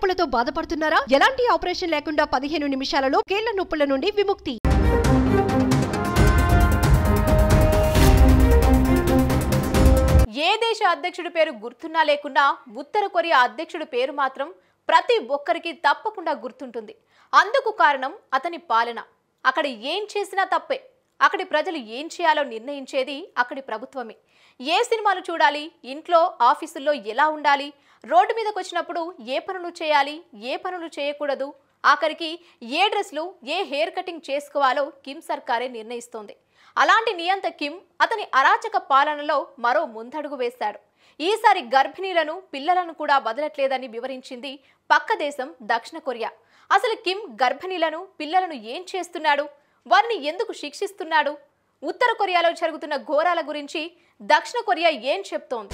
నొప్పులతో బాధపడుతున్నారా? ఎలాంటి ఆపరేషన్ లేకుండా పదిహేను నిమిషాలలో కీళ్ళ నొప్పుల నుండి విముక్తి? ఏ దేశ అధ్యక్షుడి పేరు గుర్తున్నా లేకున్నా ఉత్తర కొరియా అధ్యక్షుడి పేరు మాత్రం ప్రతి ఒక్కరికి తప్పకుండా గుర్తుంటుంది. అందుకు కారణం అతని పాలన. అక్కడ ఏం చేసినా తప్పే. అక్కడి ప్రజలు ఏం చేయాలో నిర్ణయించేది అక్కడి ప్రభుత్వమే. ఏ సినిమాలు చూడాలి? ఇంట్లో ఆఫీసుల్లో ఎలా ఉండాలి? రోడ్డు మీదకి వచ్చినప్పుడు ఏ పనులు చేయాలి ఏ పనులు చేయకూడదు ఆఖరికి ఏ డ్రెస్లు ఏ హెయిర్ కటింగ్ చేసుకోవాలో కిమ్ సర్కారే నిర్ణయిస్తోంది. అలాంటి నియంత కిమ్ అతని అరాచక పాలనలో మరో ముందడుగు వేశాడు. ఈసారి గర్భిణీలను పిల్లలను కూడా వదలట్లేదని వివరించింది పక్క దేశం దక్షిణ కొరియా. అసలు కిమ్ గర్భిణీలను పిల్లలను ఏం చేస్తున్నాడు? వారిని ఎందుకు శిక్షిస్తున్నాడు? ఉత్తర కొరియాలో జరుగుతున్న ఘోరాల గురించి దక్షిణ కొరియా ఏం చెప్తోంది?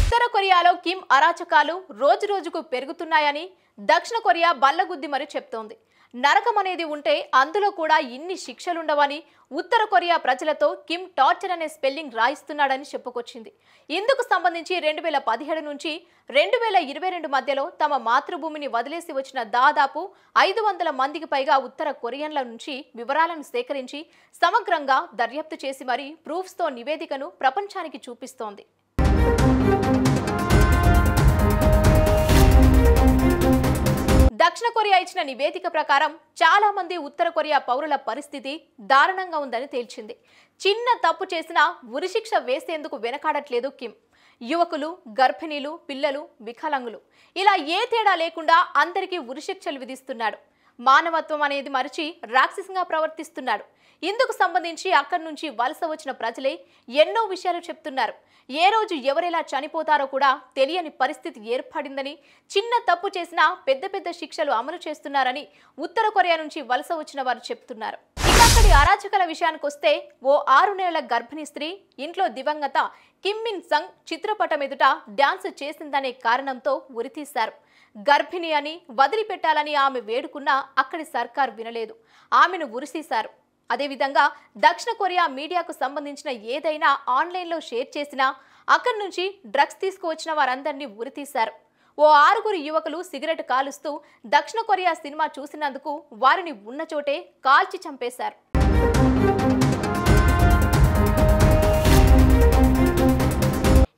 ఉత్తర కొరియాలో కిమ్ అరాచకాలు రోజు రోజుకు పెరుగుతున్నాయని దక్షిణ కొరియా బల్లగుద్ది మరి చెప్తోంది. నరకం అనేది ఉంటే అందులో కూడా ఇన్ని శిక్షలుండవని ఉత్తర కొరియా ప్రజలతో కిమ్ టార్చర్ అనే స్పెల్లింగ్ రాయిస్తున్నాడని చెప్పుకొచ్చింది. ఇందుకు సంబంధించి రెండు వేల పదిహేడు నుంచి రెండు వేల ఇరవై రెండు మధ్యలో తమ మాతృభూమిని వదిలేసి వచ్చిన దాదాపు ఐదు వందల మందికి పైగా ఉత్తర కొరియన్ల నుంచి వివరాలను సేకరించి సమగ్రంగా దర్యాప్తు చేసి మరీ ప్రూఫ్స్తో నివేదికను ప్రపంచానికి చూపిస్తోంది. దక్షిణ కొరియా ఇచ్చిన నివేదిక ప్రకారం చాలా మంది ఉత్తర కొరియా పౌరుల పరిస్థితి దారుణంగా ఉందని తేల్చింది. చిన్న తప్పు చేసినా ఉరిశిక్ష వేసేందుకు వెనకాడట్లేదు కిమ్. యువకులు గర్భిణీలు పిల్లలు వికలాంగులు. ఇలా ఏ తేడా లేకుండా అందరికీ ఉరిశిక్షలు విధిస్తున్నాడు. మానవత్వం అనేది మరిచి రాక్షసంగా ప్రవర్తిస్తున్నాడు ఇందుకు సంబంధించి అక్కడి నుంచి వలస వచ్చిన ప్రజలే ఎన్నో విషయాలు చెప్తున్నారు. ఏ రోజు ఎవరెలా చనిపోతారో కూడా తెలియని పరిస్థితి ఏర్పడిందని చిన్న తప్పు చేసినా పెద్ద పెద్ద శిక్షలు అమలు చేస్తున్నారని ఉత్తర కొరియా నుంచి వలస వచ్చిన వారు చెప్తున్నారు. అక్కడి అరాచకల విషయానికి వస్తే ఓ ఆరు నెలల గర్భిణీ స్త్రీ ఇంట్లో దివంగత కిమ్మిన్ సంగ్ చిత్రపటం ఎదుట డ్యాన్స్ చేసిందనే కారణంతో ఉరితీశారు. గర్భిణి అని వదిలిపెట్టాలని ఆమె వేడుకున్నా అక్కడి సర్కార్ వినలేదు. ఆమెను ఉరిసీశారు. అదేవిధంగా దక్షిణ కొరియా మీడియాకు సంబంధించిన ఏదైనా ఆన్లైన్లో షేర్ చేసినా అక్కడి నుంచి డ్రగ్స్ తీసుకువచ్చిన వారందరినీ ఉరితీశారు. ఓ ఆరుగురు యువకులు సిగరెట్ కాలుస్తూ దక్షిణ కొరియా సినిమా చూసినందుకు వారిని ఉన్న చోటే కాల్చి చంపేశారు.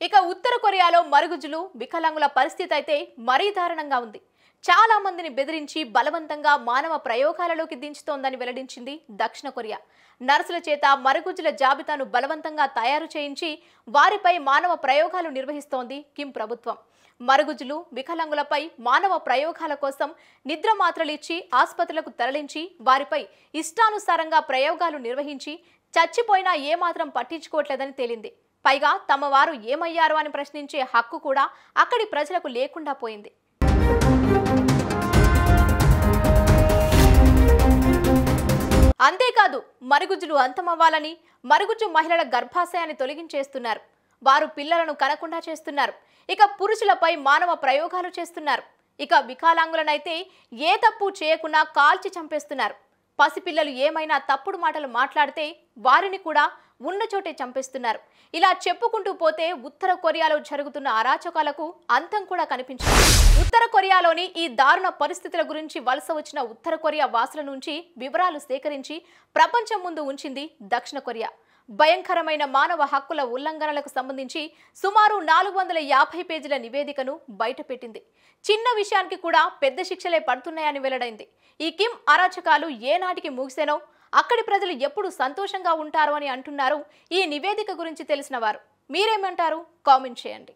ఇక ఉత్తర కొరియాలో మరుగుజులు వికలాంగుల పరిస్థితి అయితే మరీ దారుణంగా ఉంది. చాలా మందిని బెదిరించి బలవంతంగా మానవ ప్రయోగాలలోకి దించుతోందని వెల్లడించింది దక్షిణ కొరియా. నర్సుల చేత మరుగుజ్జుల జాబితాను బలవంతంగా తయారు చేయించి వారిపై మానవ ప్రయోగాలు నిర్వహిస్తోంది కిమ్ ప్రభుత్వం. మరుగుజ్జులు వికలాంగులపై మానవ ప్రయోగాల కోసం నిద్ర మాత్రలు ఇచ్చి ఆసుపత్రులకు తరలించి వారిపై ఇష్టానుసారంగా ప్రయోగాలు నిర్వహించి చచ్చిపోయినా ఏమాత్రం పట్టించుకోవట్లేదని తేలింది. పైగా తమ వారు ఏమయ్యారు అని ప్రశ్నించే హక్కు కూడా అక్కడి ప్రజలకు లేకుండా పోయింది. అంతేకాదు మరుగుజ్జులు అంతమవ్వాలని మరుగుజ్జు మహిళల గర్భాశయాన్ని తొలగించేస్తున్నారు. వారు పిల్లలను కనకుండా చేస్తున్నారు. ఇక పురుషులపై మానవ ప్రయోగాలు చేస్తున్నారు. ఇక వికలాంగులనైతే ఏ తప్పు చేయకుండా కాల్చి చంపేస్తున్నారు. పసిపిల్లలు ఏమైనా తప్పుడు మాటలు మాట్లాడితే వారిని కూడా ఉన్న చోటే చంపేస్తున్నారు. ఇలా చెప్పుకుంటూ పోతే ఉత్తర కొరియాలో జరుగుతున్న అరాచకాలకు అంతం కూడా కనిపించింది. ఉత్తర కొరియాలోని ఈ దారుణ పరిస్థితుల గురించి వలస వచ్చిన ఉత్తర కొరియా వాసుల నుంచి వివరాలు సేకరించి ప్రపంచం ముందు ఉంచింది దక్షిణ కొరియా. భయంకరమైన మానవ హక్కుల ఉల్లంఘనలకు సంబంధించి సుమారు నాలుగు వందల యాభై పేజీల నివేదికను బయటపెట్టింది. చిన్న విషయానికి కూడా పెద్ద శిక్షలే పడుతున్నాయని వెల్లడైంది. ఈ కిమ్ అరాచకాలు ఏనాటికి ముగిసేనో? అక్కడి ప్రజలు ఎప్పుడు సంతోషంగా ఉంటారు అని అంటున్నారు? ఈ నివేదిక గురించి తెలిసిన వారు మీరేమంటారు? కామెంట్ చేయండి.